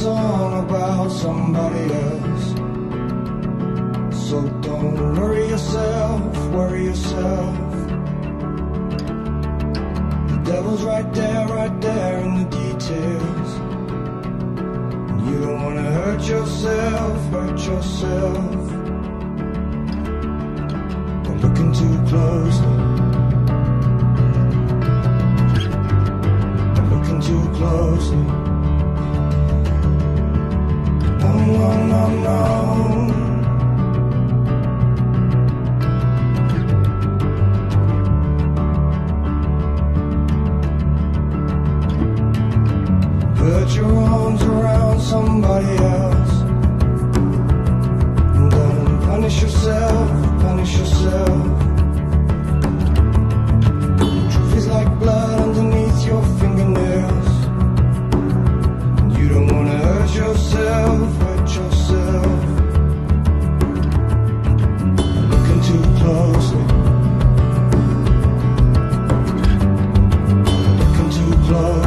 song about somebody else. So don't worry yourself, worry yourself. The devil's right there, right there in the details. You don't wanna hurt yourself, hurt yourself. By looking too closely. Put your arms around somebody else. Love.